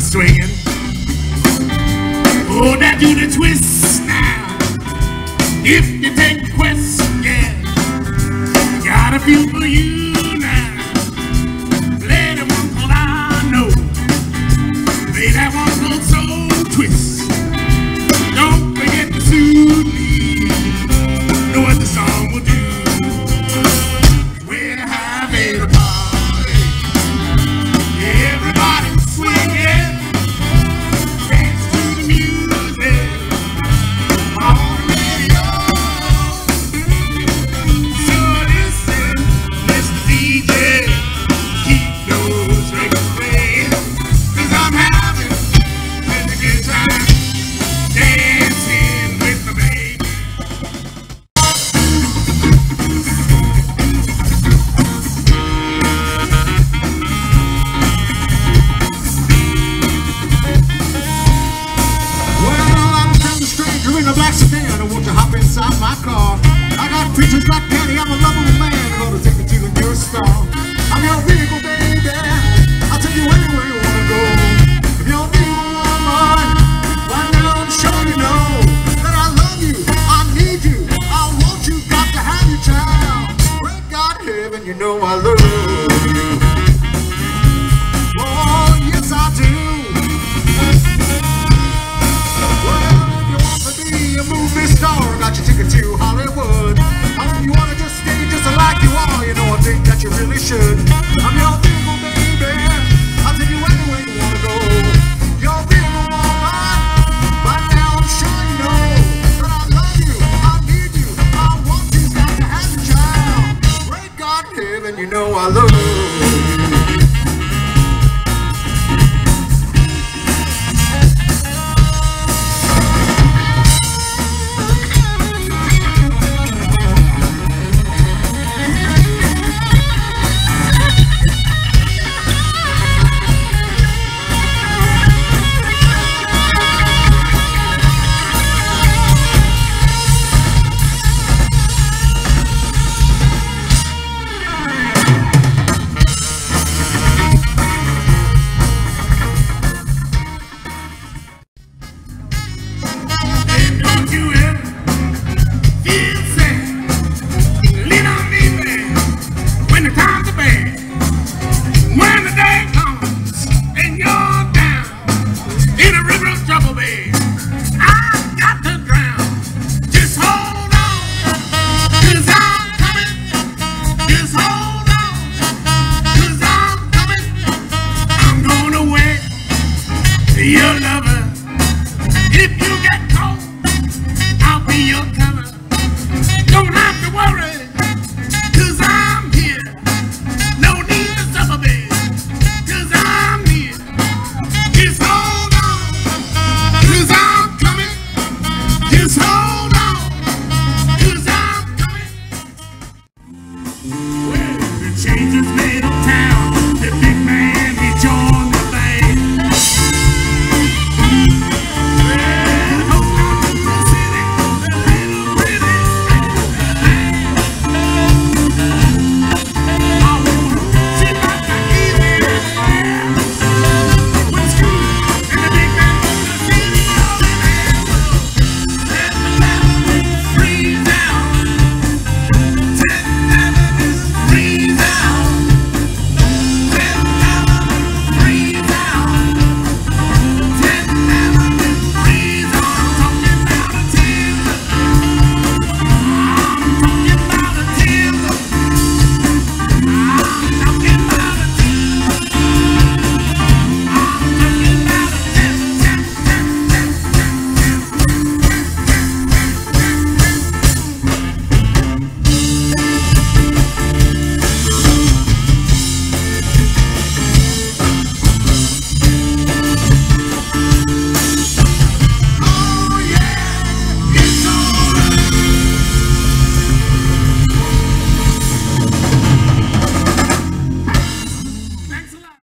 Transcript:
the swinging. Oh, now do the twist now. If you take quest, yeah, got a feel for you black sedan. Won't you hop inside my car? I got preachers like Patty. I'm a lovable man. I'm Gonna take you to the nearest star. I'm your vehicle, baby. I'll take you anywhere you wanna go. If you're a vehicle woman, right now I'm sure you know that I love you. I need you. I want you. Got to have you, child. Great God heaven, you know I love Hollywood. Or if you wanna just stay just like you are, you know I think that you really should. I'm your baby. I'll take you anywhere you wanna go. Now, I'm sure you know I love you, I need you, I want you, to have you, child. Great God heaven, you know I love you. Cause I'm